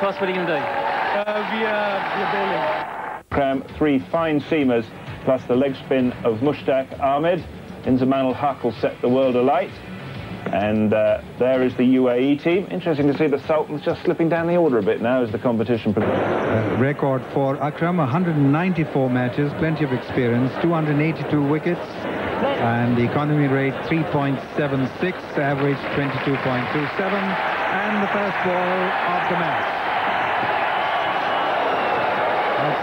So, Wasim Akram, you've won the toss. What are you going to do? Uh, we are, we bowling. Akram, three fine seamers, plus the leg spin of Mushtaq Ahmed. Inzamam-ul-Haq will set the world alight. And uh, there is the UAE team. Interesting to see the Sultans just slipping down the order a bit now as the competition progresses. Uh, record for Akram, 194 matches, plenty of experience, 282 wickets, and the economy rate 3.76, average 22.27, and the first ball of the match.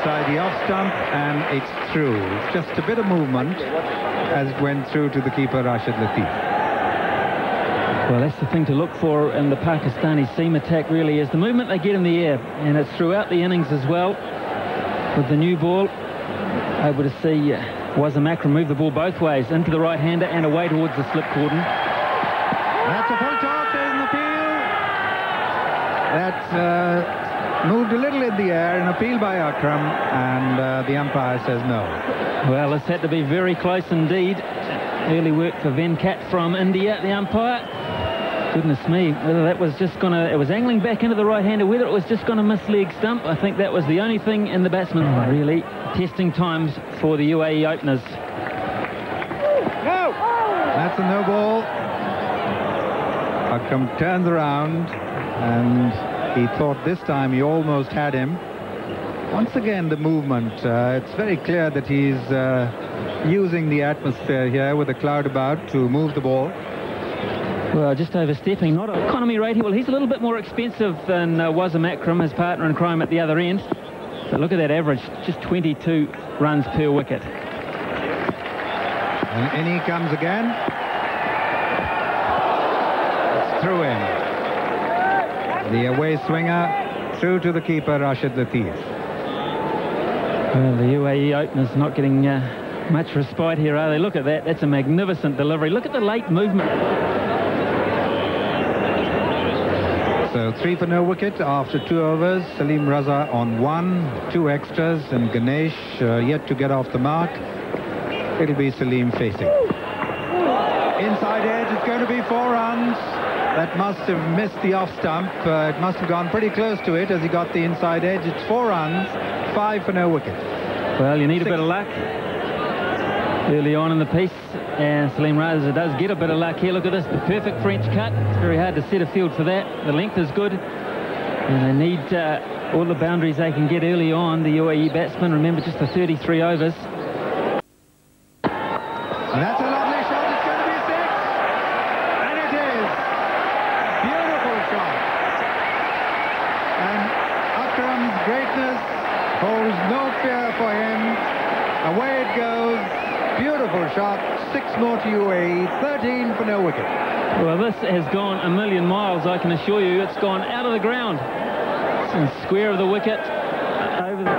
Outside the off stump, and it's through. Just a bit of movement as it went through to the keeper, Rashid Latif. Well, that's the thing to look for in the Pakistani seam attack, really, is the movement they get in the air. And it's throughout the innings as well. With the new ball, able to see uh, Wasim Akram move the ball both ways, into the right-hander and away towards the slip cordon. That's a full toss, there's an appeal. That uh, moved a little in the air, an appeal by Akram, and uh, the umpire says no. Well, this had to be very close indeed. Early work for Venkat from India, the umpire. Goodness me, whether that was just going to, it was angling back into the right-hander, whether it was just going to miss leg stump, I think that was the only thing in the batsman, really, testing times for the UAE openers. No! That's a no ball. Akram turns around, and he thought this time he almost had him. Once again, the movement. Uh, it's very clear that he's uh, using the atmosphere here with the cloud about to move the ball. Well, just overstepping, not an economy rate. Well, he's a little bit more expensive than uh, Akram, his partner in crime at the other end. But look at that average, just 22 runs per wicket. And in he comes again. It's through him. The away swinger through to the keeper, Rashid Latif. Well, the UAE openers not getting uh, much respite here, are they? Look at that. That's a magnificent delivery. Look at the late movement. So three for no wicket after two overs. Salim Raza on one, two extras, and Ganesh uh, yet to get off the mark. It'll be Salim facing. Inside edge, it's going to be four runs. That must have missed the off stump. Uh, it must have gone pretty close to it as he got the inside edge. It's four runs, five for no wicket. Well, you need Six. a bit of luck early on in the piece. And Salim Raza does get a bit of luck here. Look at this, the perfect French cut. It's very hard to set a field for that. The length is good. And they need uh, all the boundaries they can get early on. The UAE batsmen, remember, just the 33 overs. That's a lovely shot. It's going to be six. And it is. Beautiful shot. And Akram's greatness holds no fear for him. Away it goes. Shot. Six more to UAE. 13 for no wicket. Well, this has gone a million miles, I can assure you. It's gone out of the ground. And square of the wicket. Uh, over the...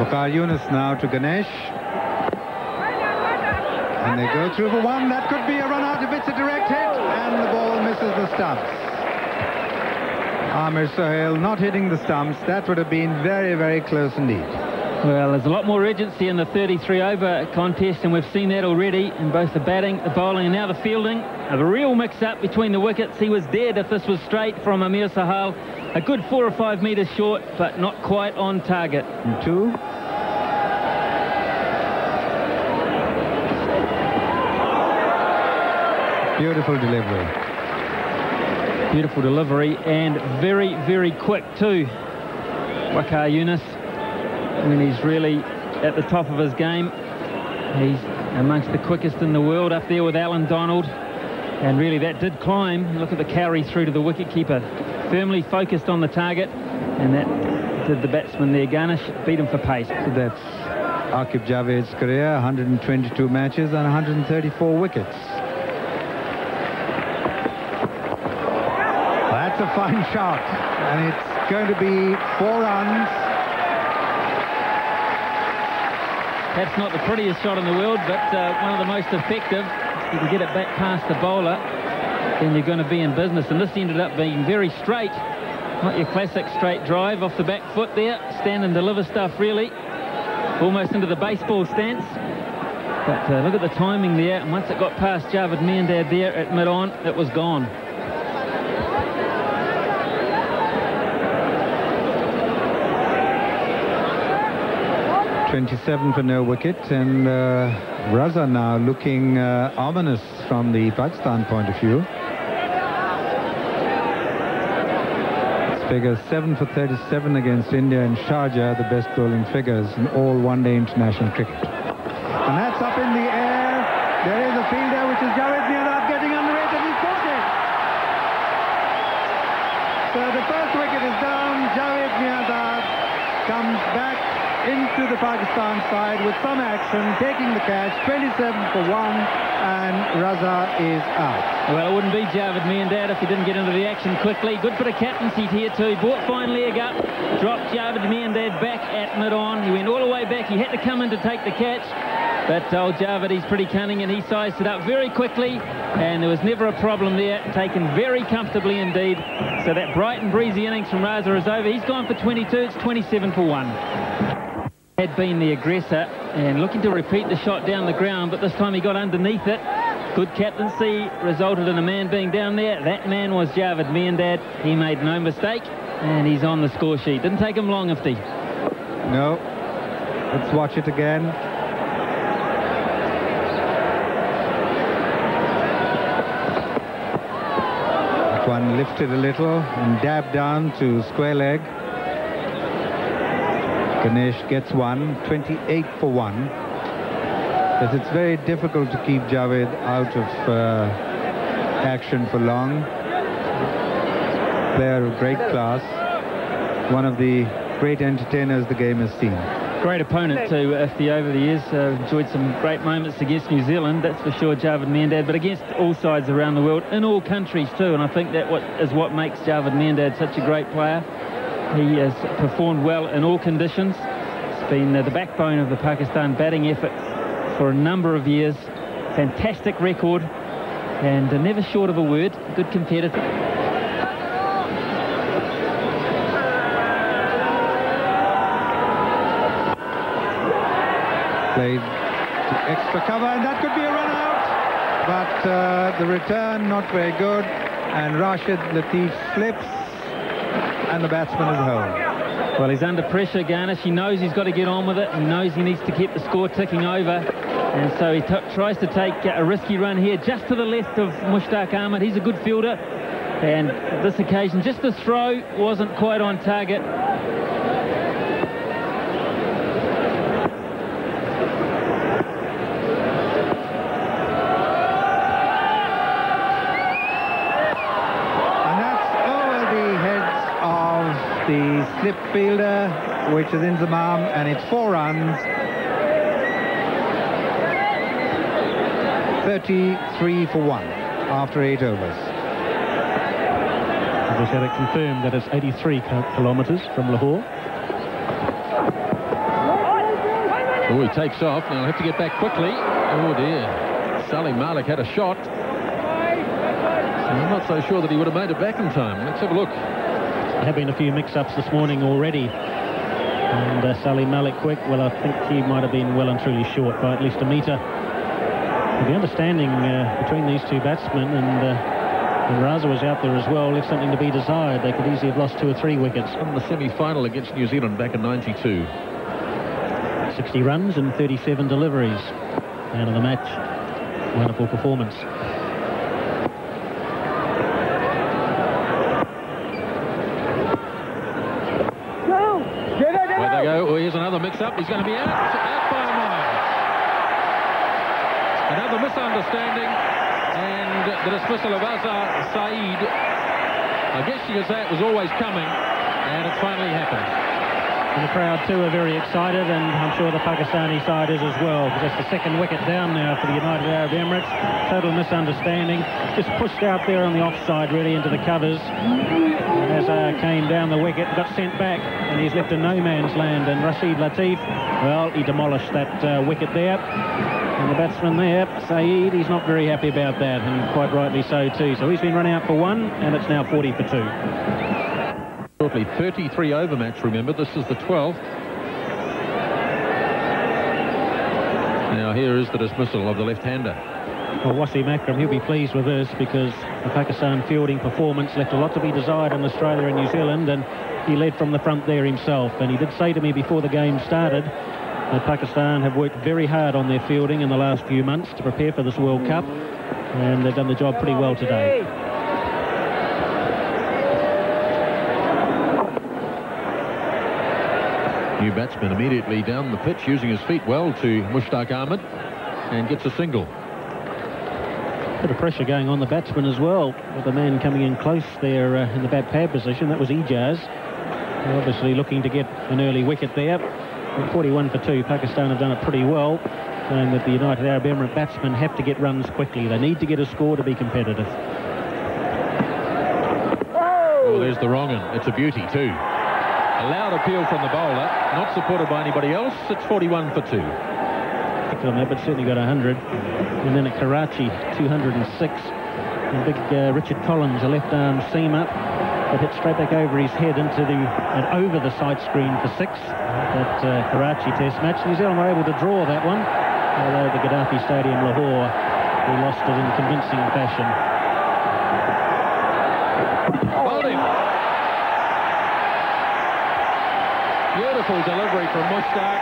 Waqar Younis now to Ganesh. And they go through for one. That could be a run out if it's a direct hit. And the ball misses the stumps. Amir Sohail not hitting the stumps. That would have been very, very close indeed. Well, there's a lot more urgency in the 33-over contest, and we've seen that already in both the batting, the bowling, and now the fielding. A real mix-up between the wickets. He was dead if this was straight from Amir Sohail. A good four or five metres short, but not quite on target. And two. Beautiful delivery. Beautiful delivery, and very, very quick too. Waqar Younis when he's really at the top of his game. He's amongst the quickest in the world up there with Allan Donald. And really that did climb. Look at the carry through to the wicketkeeper. Firmly focused on the target. And that did the batsman there, Ganesh, beat him for pace. So that's Aqib Javed's career, 122 matches and 134 wickets. That's a fine shot. And it's going to be four runs That's not the prettiest shot in the world, but uh, one of the most effective. If you can get it back past the bowler, then you're going to be in business. And this ended up being very straight. Not your classic straight drive off the back foot there. Stand and deliver stuff, really. Almost into the baseball stance. But uh, look at the timing there. And once it got past Javed Miandad there at mid-on, it was gone. 27 for no wicket and uh, Raza now looking uh, ominous from the Pakistan point of view. Figures 7 for 37 against India and Sharjah, the best bowling figures in all one-day international cricket. And that's up in the air. There is a fielder, which is Javed Miandad getting under it, and he's caught it. So the first wicket is down. Javed Miandad comes back into the Pakistan side with some action, taking the catch, 27 for 1, and Raza is out. Well, it wouldn't be Javed Miandad if he didn't get into the action quickly. Good bit of captaincy here too. Brought fine leg up, dropped Javed Miandad back at mid-on. He went all the way back. He had to come in to take the catch. But old Javed, he's pretty cunning, and he sized it up very quickly, and there was never a problem there. Taken very comfortably indeed. So that bright and breezy innings from Raza is over. He's gone for 22. It's 27 for 1 had been the aggressor and looking to repeat the shot down the ground, but this time he got underneath it. Good captaincy resulted in a man being down there. That man was Javed Miandad. He made no mistake, and he's on the score sheet. Didn't take him long, Ifty. No. Let's watch it again. That one lifted a little and dabbed down to square leg. Ganesh gets one, 28 for one. But it's very difficult to keep Javed out of uh, action for long. Player of great class. One of the great entertainers the game has seen. Great opponent too, Ifty, over the years. Uh, enjoyed some great moments against New Zealand, that's for sure, Javed Miandad, but against all sides around the world, in all countries too, and I think that what, is what makes Javed Miandad such a great player. He has performed well in all conditions. It's been uh, the backbone of the Pakistan batting effort for a number of years. Fantastic record and uh, never short of a word. Good competitor. Played extra cover and that could be a run out. But uh, the return not very good and Rashid Latif slips and the batsman is home. Well, he's under pressure, Ganesh. He knows he's got to get on with it. He knows he needs to keep the score ticking over. And so he tries to take a risky run here just to the left of Mushtaq Ahmed. He's a good fielder. And this occasion, just the throw wasn't quite on target. Slip fielder, which is Inzamam, and it's four runs. 33 for one after eight overs. As I said, it confirmed that it's 83 kilometres from Lahore. Oh, he takes off. Now, he'll have to get back quickly. Oh, dear. Salim Malik had a shot. I'm not so sure that he would have made it back in time. Let's have a look. There have been a few mix-ups this morning already. And uh, Salim Malik quick, well, I think he might have been well and truly short by at least a metre. The understanding uh, between these two batsmen and, uh, and Raza was out there as well left something to be desired. They could easily have lost two or three wickets. In the semi-final against New Zealand back in 92. 60 runs and 37 deliveries. Out of the match. Wonderful performance. Mix-up. He's going to be out, out by a mile. Another misunderstanding, and the dismissal of Azhar Saeed. I guess you could say it was always coming, and it finally happened. And the crowd too are very excited and I'm sure the Pakistani side is as well because it's the second wicket down now for the United Arab Emirates. Total misunderstanding. Just pushed out there on the offside really into the covers. As uh, came down the wicket, got sent back and he's left in no man's land and Rashid Latif, well, he demolished that uh, wicket there. And the batsman there, Saeed, he's not very happy about that, and quite rightly so too. So he's been run out for one, and it's now 40 for two. Shortly, 33 over match, remember. This is the 12th. Now here is the dismissal of the left-hander. Well, Wasim Akram, he'll be pleased with this because the Pakistan fielding performance left a lot to be desired in Australia and New Zealand, and he led from the front there himself. And he did say to me before the game started Uh, Pakistan have worked very hard on their fielding in the last few months to prepare for this World Cup, and they've done the job pretty well today. New batsman immediately down the pitch, using his feet well to Mushtaq Ahmed, and gets a single. Bit of pressure going on the batsman as well, with the man coming in close there uh, in the bat pad position. That was Ijaz. Obviously looking to get an early wicket there. 41 for 2, Pakistan have done it pretty well, saying that the United Arab Emirates batsmen have to get runs quickly. They need to get a score to be competitive. Oh, there's the wrong one. It's a beauty too. Loud appeal from the bowler, not supported by anybody else. It's 41 for 2 on that, but certainly got 100. And then at Karachi, 206. And big uh, Richard Collins, a left arm seamer, that hit straight back over his head into the and over the side screen for six. That uh, Karachi Test match. New Zealand were able to draw that one, although the Gaddafi Stadium, Lahore, they lost it in convincing fashion. Beautiful delivery from Mushtaq.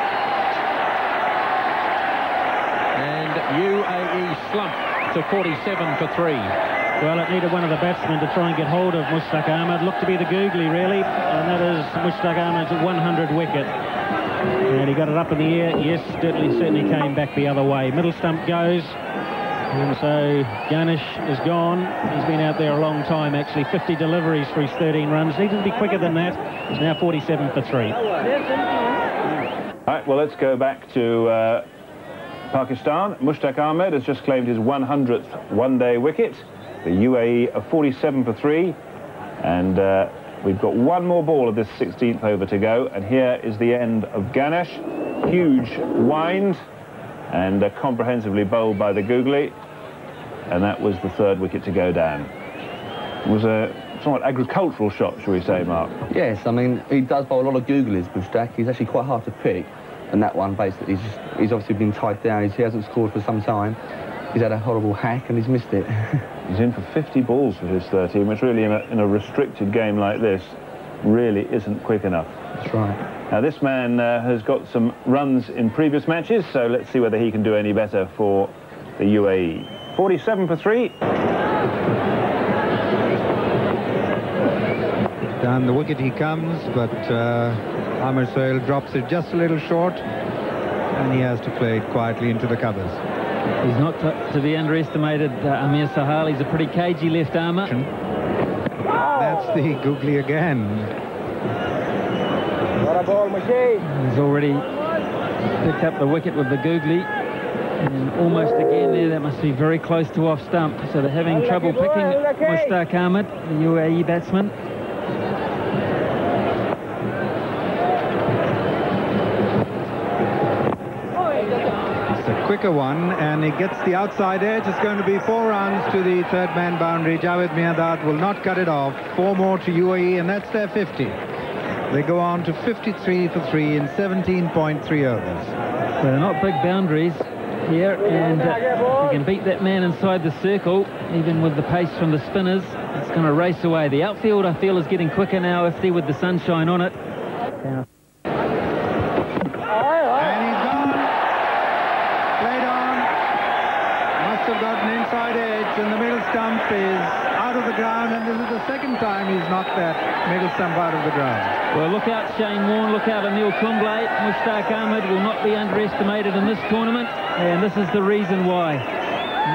And UAE slump to 47 for three. Well, it needed one of the batsmen to try and get hold of Mushtaq Ahmed. Looked to be the googly, really, and that is Mushtaq Ahmed's 100 wicket. And he got it up in the air. Yes, certainly, certainly came back the other way. Middle stump goes. And so Ganesh is gone. He's been out there a long time, actually. 50 deliveries for his 13 runs. Needed to be quicker than that. He's now 47 for three. All right, well, let's go back to uh, Pakistan, Mushtaq Ahmed has just claimed his 100th one-day wicket. The UAE are 47 for three. And uh, we've got one more ball of this 16th over to go. And here is the end of Ganesh. Huge wind and uh, comprehensively bowled by the Googly. And that was the third wicket to go down. It was a somewhat agricultural shot, shall we say, Mark? Yes, I mean, he does bowl a lot of googlies, Mushtaq. He's actually quite hard to pick and that one basically he's, just, he's obviously been tied down. He's, he hasn't scored for some time. He's had a horrible hack and he's missed it. he's in for 50 balls for his 13, which really in a, in a restricted game like this really isn't quick enough. That's right. Now this man uh, has got some runs in previous matches, so let's see whether he can do any better for the UAE. 47 for three. Down the wicket he comes, but uh, Aamer Sohail drops it just a little short and he has to play it quietly into the covers. He's not to, to be underestimated, uh, Aamer Sohail. He's a pretty cagey left armer. That's the googly again. what a ball, He's already picked up the wicket with the googly. And almost again there, that must be very close to off stump. So they're having trouble picking Mushtaq Ahmed, the UAE batsman. Quicker one, and he gets the outside edge. It's going to be four runs to the third man boundary. Javed Miandad will not cut it off. Four more to UAE, and that's their 50. They go on to 53 for three in 17.3 overs. They're not big boundaries here, and uh, you can beat that man inside the circle, even with the pace from the spinners. It's going to race away. The outfield, I feel, is getting quicker now, FD with the sunshine on it. Yeah. and the middle stump is out of the ground, and this is the second time he's knocked that middle stump out of the ground. Well, look out, Shane Warne. Look out, Anil Kumble. Mushtaq Ahmed will not be underestimated in this tournament, and this is the reason why.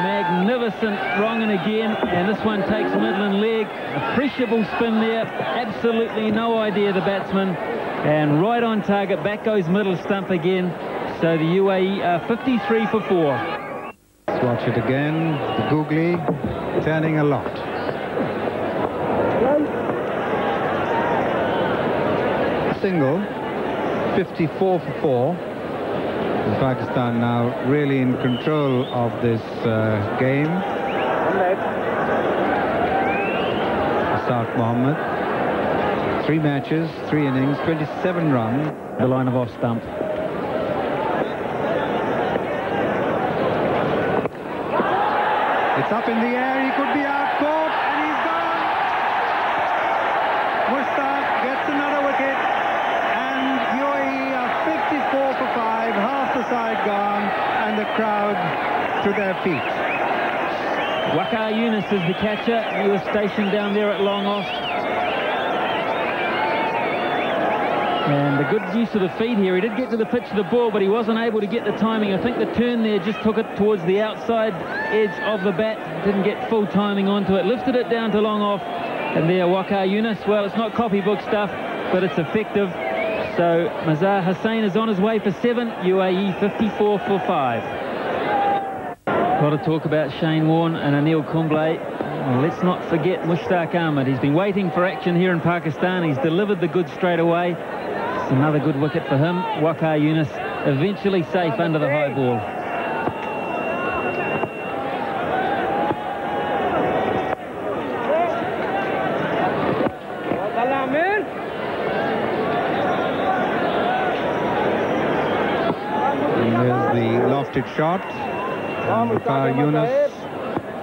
Magnificent wrong and again, and this one takes midland leg. Appreciable spin there. Absolutely no idea, the batsman. And right on target, back goes middle stump again. So the UAE are 53 for 4. Let's watch it again. The googly turning a lot. Single, 54 for 4. And Pakistan now really in control of this uh, game. Asad Mohammed. Three matches, three innings, 27 runs. The line of off stump. It's up in the air. He could be out caught, and he's gone. Mushtaq gets another wicket, and UAE are 54 for 5. To their feet. Waqar Younis is the catcher. He was stationed down there at long off. And the good use of the feet here. He did get to the pitch of the ball, but he wasn't able to get the timing. I think the turn there just took it towards the outside edge of the bat. Didn't get full timing onto it. Lifted it down to long off. And there, Waqar Younis. Well, it's not copybook stuff, but it's effective. So Mazhar Hussain is on his way for seven. UAE 54 for five. Lot of talk about Shane Warne and Anil Kumble. Let's not forget Mushtaq Ahmed. He's been waiting for action here in Pakistan. He's delivered the goods straight away. It's another good wicket for him. Waqar Younis eventually safe under the high ball. There's the lofted shot. And Waqar Younis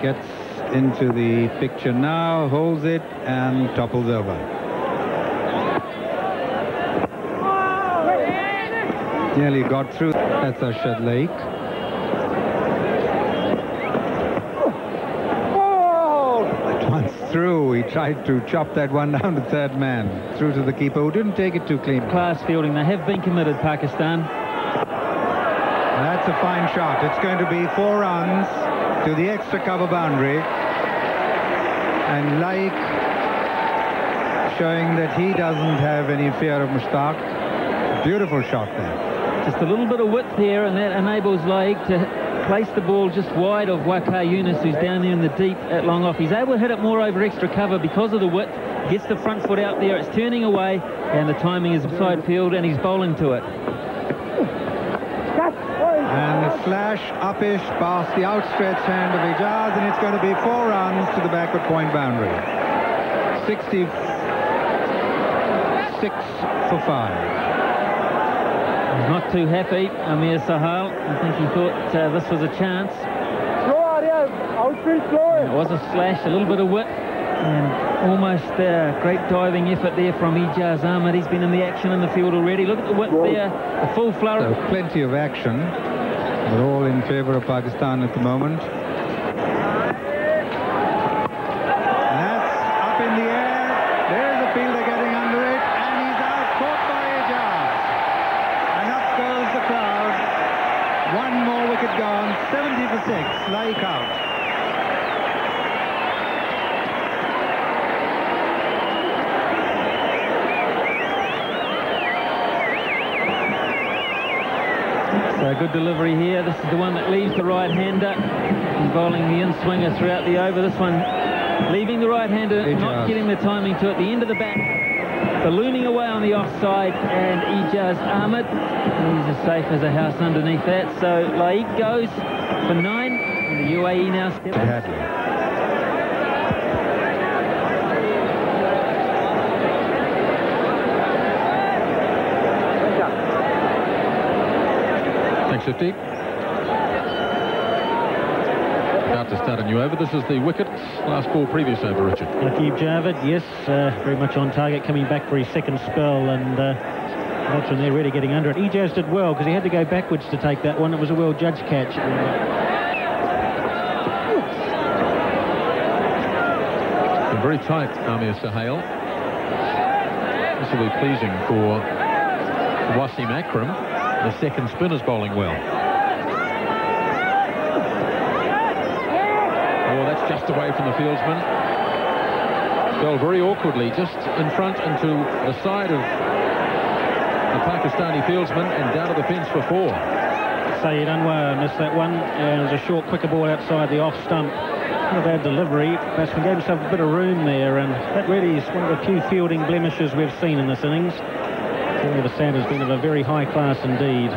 gets into the picture now, holds it and topples over. Nearly got through. That's Arshad Laik. That one's through. He tried to chop that one down to third man. Through to the keeper who didn't take it too clean. Class fielding. They have been committed, Pakistan. That's a fine shot. It's going to be four runs to the extra cover boundary. And Laik showing that he doesn't have any fear of Mushtaq. Beautiful shot there. Just a little bit of width here, and that enables Laik to place the ball just wide of Waqar Younis, who's down there in the deep at long off. He's able to hit it more over extra cover because of the width. Gets the front foot out there, it's turning away, and the timing is side field, and he's bowling to it. And a slash uppish past the outstretched hand of Ijaz, and it's going to be four runs to the backward point boundary. 66 for five. He's not too happy, Amir Sohail. I think he thought uh, this was a chance. It was a slash, a little bit of whip, and almost uh, great diving effort there from Ijaz Ahmed. He's been in the action in the field already. Look at the whip there, the full flurry. So plenty of action, but all in favor of Pakistan at the moment. That's up in the air. There's a fielder getting under it, and he's out, caught by Ijaz. And up goes the crowd. One more wicket gone, 70 for six, Laik out. So good delivery here. This is the one that leaves the right-hander. Bowling the in-swinger throughout the over. This one leaving the right-hander, not getting the timing to it. The end of the bat, ballooning away on the offside, and Ijaz Ahmed, he's as safe as a house underneath that. So Laik goes for nine, and the UAE now steps. Hadlee. Thanks, Shifty. About to start a new over. This is the wicket. Last ball previous over, Richard. Aqib Javed, yes, uh, very much on target, coming back for his second spell, and uh, that's when they're really getting under it. Ijaz did well because he had to go backwards to take that one. It was a well-judged catch. Been very tight, Amir Sohail. This will be pleasing for Wasim Akram. The second spinner's bowling well. Oh, that's just away from the fieldsman. Fell very awkwardly, just in front and to the side of the Pakistani fieldsman and down to the fence for four. Saeed Anwar missed that one. And it was a short, quicker ball outside the off stump. Not a bad delivery. Batsman gave himself a bit of room there, and that really is one of the few fielding blemishes we've seen in this innings. Certainly the standard's been of a very high class indeed.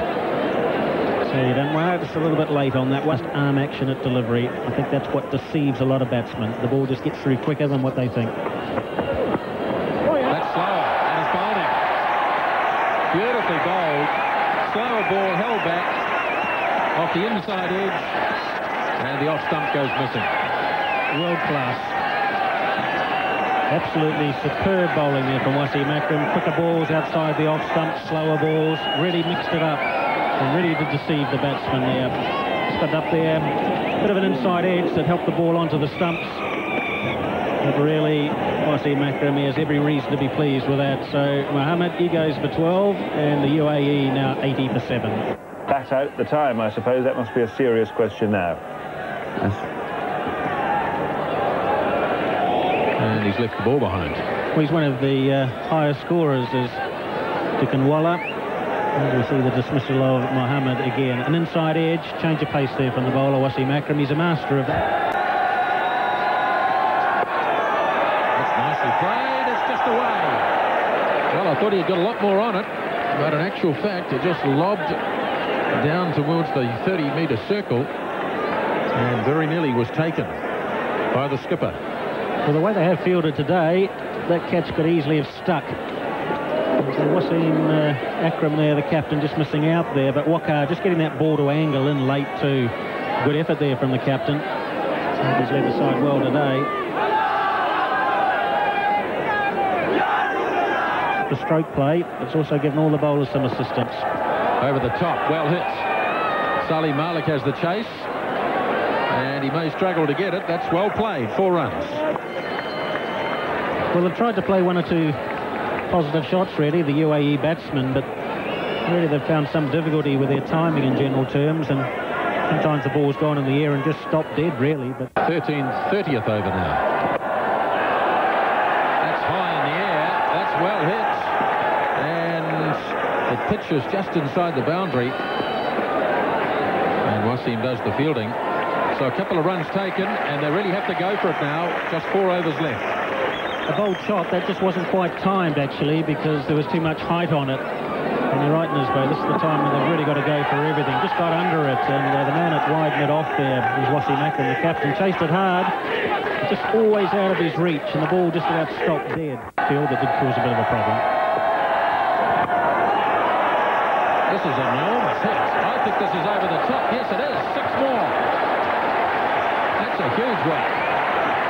Saeed Anwar just a little bit late on that. West arm action at delivery. I think that's what deceives a lot of batsmen. The ball just gets through quicker than what they think. That's slower, and it's bowling. Beautifully bowled. Slower ball held back off the inside edge, and the off stump goes missing. World class. Absolutely superb bowling there from Wasim Akram. Quicker balls outside the off stump, slower balls. Really mixed it up and ready to deceive the batsman there. got up there. Bit of an inside edge that helped the ball onto the stumps. But really, Wasim Akram has every reason to be pleased with that. So Mohammed, he goes for 12, and the UAE now 80 for 7. Bat out the time, I suppose. That must be a serious question now. And he's left the ball behind. Well, he's one of the uh, highest scorers as Dukanwala. And we see the dismissal of Mohammed again. An inside edge, change of pace there from the bowler, Wasim Akram. He's a master of that. That's nicely played. It's just away. Well, I thought he had got a lot more on it, but in actual fact, it just lobbed down towards the 30-metre circle and very nearly was taken by the skipper. Well, the way they have fielded today, that catch could easily have stuck. So Wasim uh, Akram there, the captain, just missing out there, but Waqar just getting that ball to angle in late too. Good effort there from the captain. He's led the side well today. The stroke play, it's also given all the bowlers some assistance. Over the top, well hit. Salim Malik has the chase, and he may struggle to get it. That's well played, four runs. Well, they've tried to play one or two positive shots, really, the UAE batsmen, but really they've found some difficulty with their timing in general terms, and sometimes the ball's gone in the air and just stopped dead, really. But 13th, 30th over now. That's high in the air. That's well hit. And it pitches just inside the boundary. And Wasim does the fielding. So a couple of runs taken, and they really have to go for it now. Just four overs left. A bold shot, that just wasn't quite timed, actually, because there was too much height on it. And you're right, Nisbo, this is the time when they've really got to go for everything. Just got under it, and uh, the man that widened it off there was Wasim Akram, the captain, chased it hard. Just always out of his reach, and the ball just about stopped dead. Field that did cause a bit of a problem. This is enormous hit. I think this is over the top. Yes, it is. Six more. That's a huge one.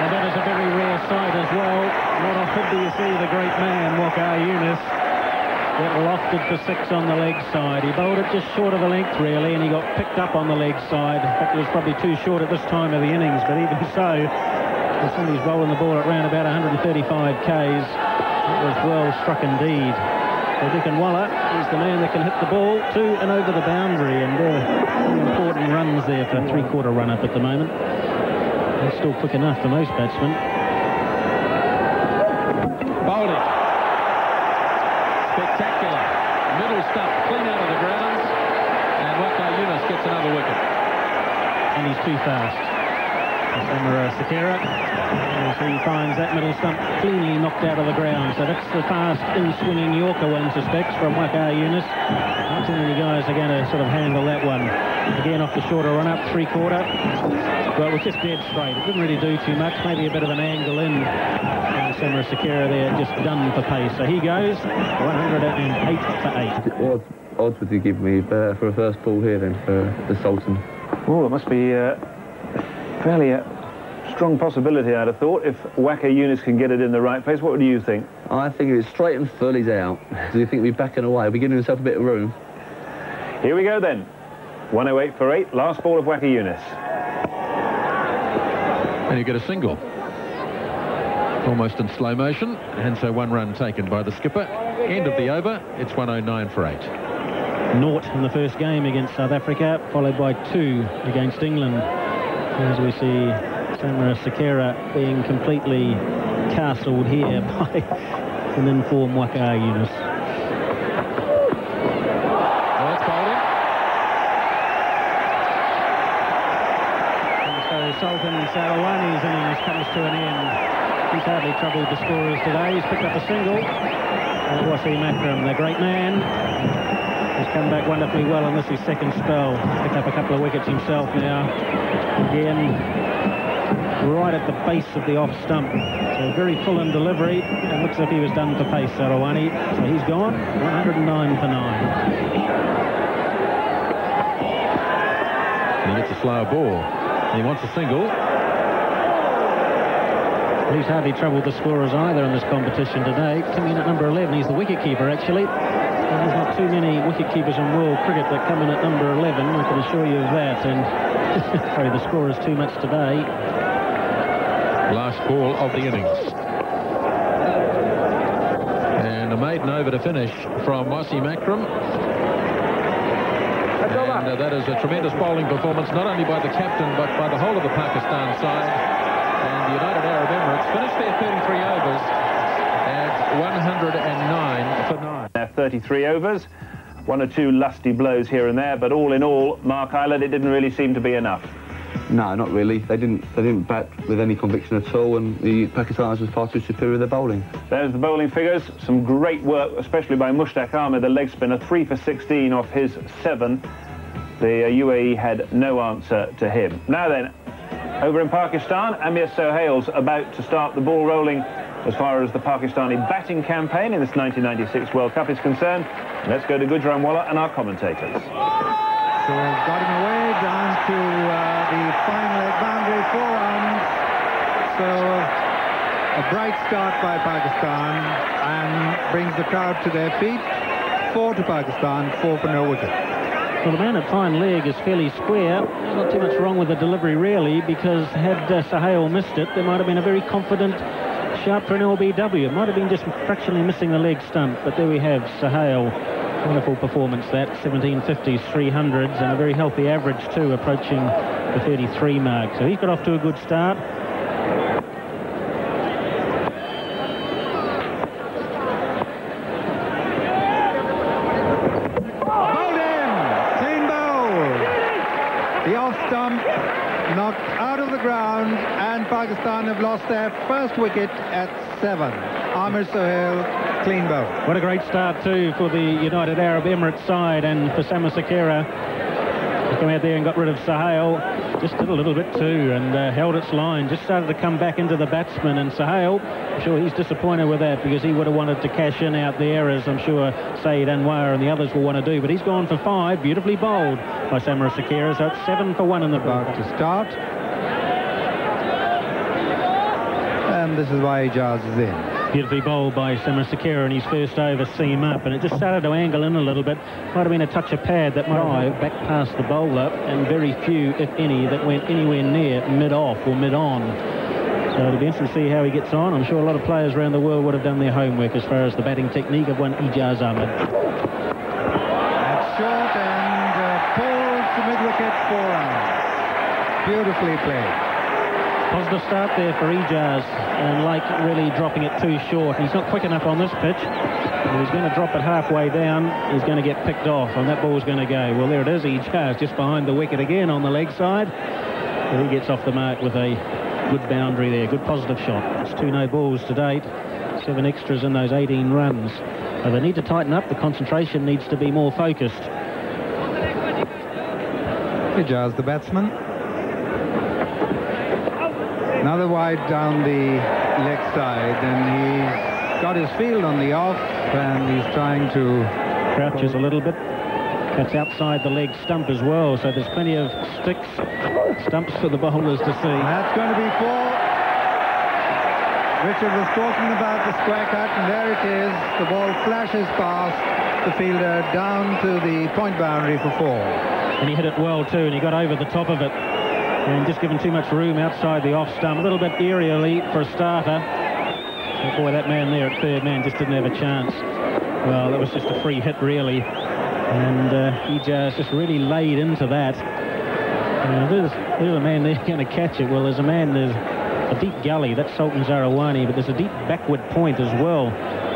And that is a very rare sight as well. Not often do you see the great man, Waqar Younis, get lofted for six on the leg side. He bowled it just short of the length, really, and he got picked up on the leg side. In fact, it was probably too short at this time of the innings, but even so, somebody's bowling the ball at around about 135 Ks. It was well struck indeed. So Dukanwala is the man that can hit the ball to and over the boundary, and uh, important runs there for three-quarter run-up at the moment. He's still quick enough for most batsmen. Bowled it. Spectacular. Middle stump, clean out of the grounds. And Waqar Younis gets another wicket. and he's too fast. Samarasekera, as he finds that middle stump cleanly knocked out of the ground. So that's the fast in-swinging Yorker one suspects from Waqar Younis. Not too many guys are going to sort of handle that one. Again off the shorter run up, three quarter. Well, it was just dead straight. It didn't really do too much. Maybe a bit of an angle in. And Samarasekera there just done for pace. So he goes 108 for 8. What odds would you give me uh, for a first ball here then for the Sultan? Oh, it must be uh, fairly a strong possibility, I'd have thought, if Waqar Younis can get it in the right place. What do you think? I think if it's straight and full, he's out. Do you think we're backing away? We're giving himself a bit of room. Here we go then. 108 for 8, last ball of Waqar Younis. And you get a single. Almost in slow motion. And so one run taken by the skipper. End of the over. It's 109 for 8. naught in the first game against South Africa, followed by two against England. As we see Samarasekera being completely castled here by an informed Waqar Younis. Well, that's bowled in. And so Sultan Zarawani's innings comes to an end. He's hardly troubled the scorers today. He's picked up a single. Uh, and Wasim Akram, the great man, has come back wonderfully well on this his second spell. Picked up a couple of wickets himself now. Again, right at the base of the off stump. So very full in delivery. And looks like he was done for pace, Zarawani. So he's gone 109 for 9. And he gets a slower ball. He wants a single. He's hardly troubled the scorers either in this competition today. Coming in at number 11, he's the wicketkeeper actually. there's not too many wicket-keepers in world cricket that come in at number 11, I can assure you of that. And sorry, the score is too much today. Last ball of the innings. And a maiden over to finish from Wasim Akram. And uh, that is a tremendous bowling performance, not only by the captain, but by the whole of the Pakistan side. And the United Arab Emirates finished their 33 overs at 109 for 9. Their 33 overs, one or two lusty blows here and there, but all in all, Mark Island, it didn't really seem to be enough. No, not really. They didn't. They didn't bat with any conviction at all, and the Pakistanis was far too superior with their bowling. There's the bowling figures. Some great work, especially by Mushtaq Ahmed, the leg spinner, three for 16 off his seven. The uh, UAE had no answer to him. Now then, over in Pakistan, Amir Sohail's about to start the ball rolling as far as the Pakistani batting campaign in this 1996 World Cup is concerned. Let's go to Gujranwala and our commentators. So got him away down to uh, the fine leg boundary, four. So a bright start by Pakistan and brings the crowd to their feet. Four to Pakistan, four for no wicket. Well, the man at fine leg is fairly square. There's Not too much wrong with the delivery, really, because had uh, Sohail missed it, there might have been a very confident shot for an LBW. It might have been just fractionally missing the leg stump, but there we have Sohail. Wonderful performance that, 1750s, 300s, and a very healthy average too, approaching the 33 mark. So he's got off to a good start. Bowled in! Clean bowl! The off stump knocked out of the ground and Pakistan have lost their first wicket at seven. Amir Sohail, clean bowl. What a great start too for the United Arab Emirates side and for Samarasekera. He came out there and got rid of Sohail. Just did a little bit too and uh, held its line. Just started to come back into the batsman and Sohail, I'm sure he's disappointed with that because he would have wanted to cash in out there as I'm sure Saeed Anwar and the others will want to do. But he's gone for five, beautifully bowled by Samarasekera. So it's seven for one in the About to start. And this is why Ijaz is in. Beautifully bowled by Samarasekera in his first over, seam up, and it just started to angle in a little bit. Might have been a touch of pad that might have back past the bowler, and very few, if any, that went anywhere near mid-off or mid-on. So it'll be interesting to see how he gets on. I'm sure a lot of players around the world would have done their homework as far as the batting technique of one Ijaz Ahmed. That's short and uh, pulled to mid-wicket, four runs. Beautifully played. Positive start there for Ijaz, and like really dropping it too short. He's not quick enough on this pitch. He's going to drop it halfway down. He's going to get picked off, and that ball's going to go. Well, there it is. Ijaz just behind the wicket again on the leg side. He gets off the mark with a good boundary there. Good positive shot. It's two no balls to date. Seven extras in those 18 runs. But they need to tighten up. The concentration needs to be more focused. Ijaz, the batsman. Another wide down the leg side, and he's got his field on the off, and he's trying to Crouches a little bit. Cuts outside the leg stump as well, so there's plenty of sticks, stumps for the bowlers to see. That's going to be four. Richard was talking about the square cut, and there it is. The ball flashes past the fielder down to the point boundary for four. And he hit it well too, and he got over the top of it. And just given too much room outside the off stump. A little bit aerially for a starter. But boy, that man there at third man just didn't have a chance. Well, that was just a free hit, really. And uh, he just, really laid into that. Uh, there's, there's a man there going to catch it. Well, there's a man, there's a deep gully. That's Sultan Zarawani, but there's a deep backward point as well.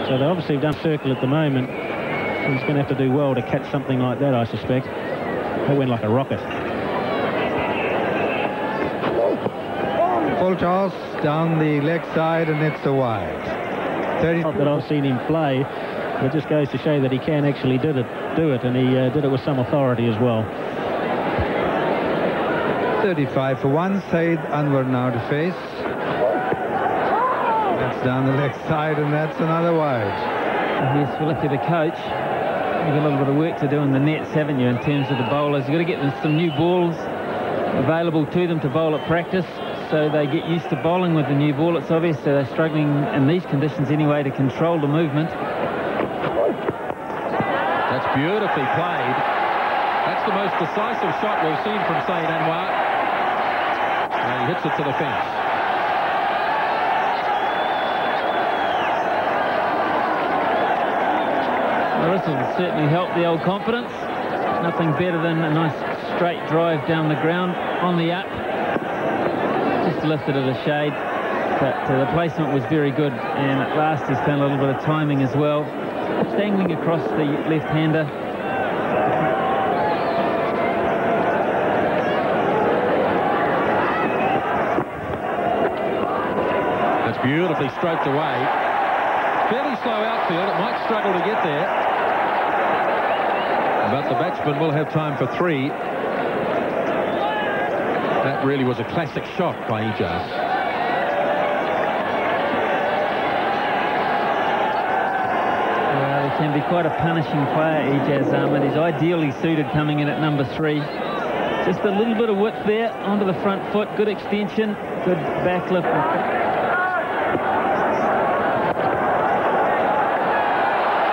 So they obviously have done circle at the moment. He's going to have to do well to catch something like that, I suspect. That went like a rocket. Full toss down the leg side, and it's a wide. 30 Not that I've seen him play. It just goes to show that he can actually did it, do it, and he uh, did it with some authority as well. 35 for one. Saeed Anwar now to face. That's down the leg side, and that's another wide. Yes, well, if you're the coach, you've got a little bit of work to do in the nets, haven't you, in terms of the bowlers. You've got to get them some new balls available to them to bowl at practice so they get used to bowling with the new ball. It's obvious they're struggling in these conditions anyway to control the movement. That's beautifully played. That's the most decisive shot we've seen from Saeed Anwar. And he hits it to the fence. Well, this will certainly help the old confidence. Nothing better than a nice straight drive down the ground on the up. Lifted it a shade, but uh, the placement was very good. And at last he's found a little bit of timing as well. Dangling across the left-hander. That's beautifully stroked away. Fairly slow outfield. It might struggle to get there. But the batsman will have time for three. That really was a classic shot by Ijaz. Can be quite a punishing player, Ijaz Ahmed. He's ideally suited coming in at number three. Just a little bit of width there onto the front foot. Good extension, good backlift.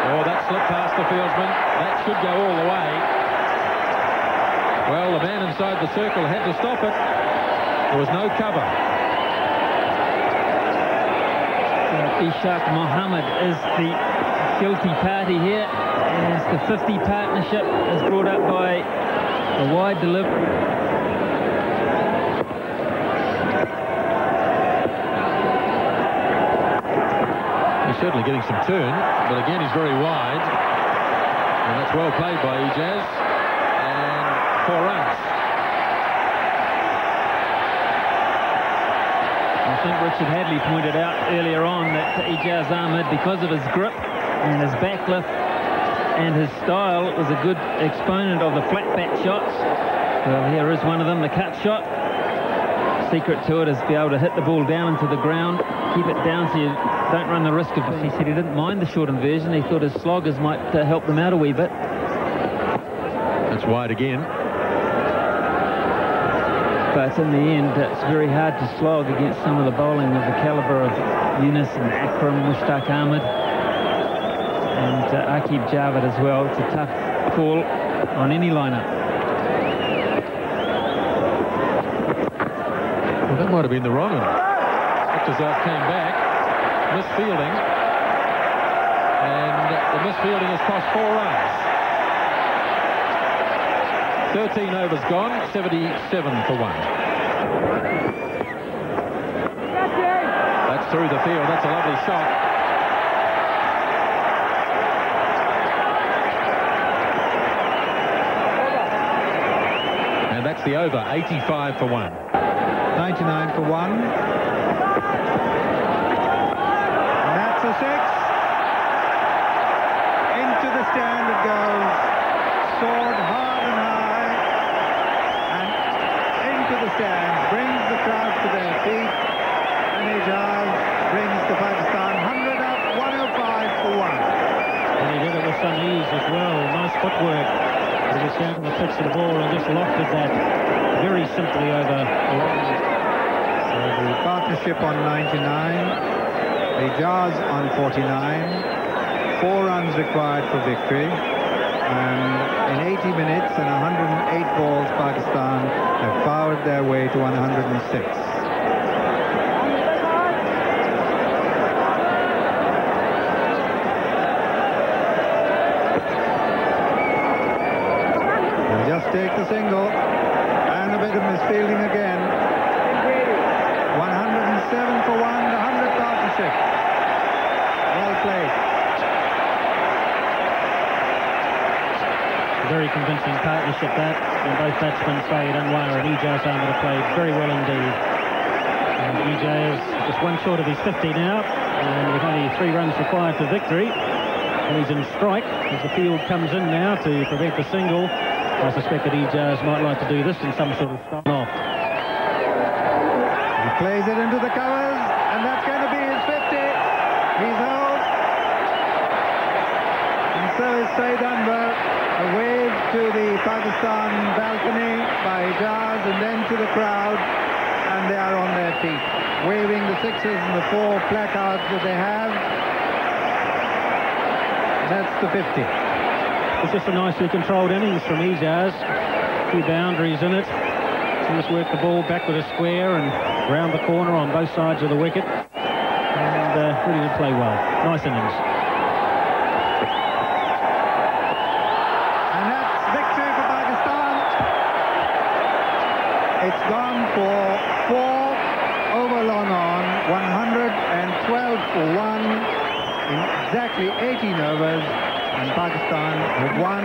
Oh, that slipped past the fieldsman. That should go all the way. Well, the man inside the circle had to stop it. There was no cover. Uh, Ishaq Mohammed is the guilty party here as the 50 partnership is brought up by a wide delivery. He's certainly getting some turn, but again, he's very wide. And that's well played by Ijaz. And runs. I think Richard Hadlee pointed out earlier on that Ijaz Ahmed, because of his grip and his backlift and his style, was a good exponent of the flat back shots. Well, here is one of them, the cut shot. Secret to it is to be able to hit the ball down into the ground, keep it down so you don't run the risk of... He said he didn't mind the short inversion. He thought his sloggers might uh, help them out a wee bit. That's wide again. But in the end, it's very hard to slog against some of the bowling of the calibre of Younis and Akram, Mushtaq Ahmed and uh, Aqib Javed as well. It's a tough call on any lineup. Well, that might have been the wrong one. Iqtizaf came back, misfielding, and the misfielding has cost four runs. 13 overs gone, 77 for one. That's through the field. That's a lovely shot. And that's the over, 85 for one. 99 for one. And that's a six. Into the stand it goes. Soared hard and high. And into the stand. Brings the crowd to their feet. And Ijaz brings the Pakistan 100 up, 105 for one. And he did it with some ease as well. Nice footwork. He was down to the pitch the ball and just lofted that very simply over long So the partnership on 99, Ijaz on 49, four runs required for victory. And in 80 minutes and 108 balls, Pakistan have powered their way to 106. They'll the single and a bit of misfielding again. 107 for one, the 100 partnership. Well played. Very convincing partnership that. And both batsmen, Saeed Anwar and Ijaz Ahmed have played very well indeed. And is just one short of his 50 now. And with only three runs required for victory. And he's in strike as the field comes in now to prevent the single. I suspect that Ijaz might like to do this in some sort of style off. He plays it into the covers, and that's going to be his 50. He's out. And so is Saeed Anwar. A wave to the Pakistan balcony by Ijaz and then to the crowd. And they are on their feet, waving the sixes and the four placards that they have. That's the 50. It's just a nicely controlled innings from. A few boundaries in it. So just work the ball back with a square and round the corner on both sides of the wicket. And uh, really did play well. Nice innings. And that's victory for Pakistan. It's gone for four over long on, 112 for one in exactly 18 overs, and Won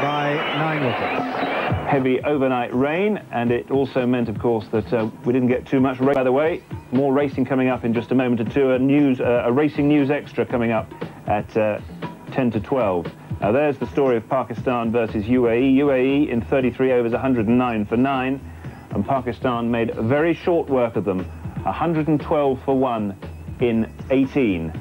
by nine wickets. Heavy overnight rain, and it also meant, of course, that uh, we didn't get too much rain. By the way, more racing coming up in just a moment or two. A news, uh, a racing news extra coming up at uh, 10 to 12. Now there's the story of Pakistan versus UAE. UAE in 33 overs, 109 for nine, and Pakistan made very short work of them, 112 for one in 18.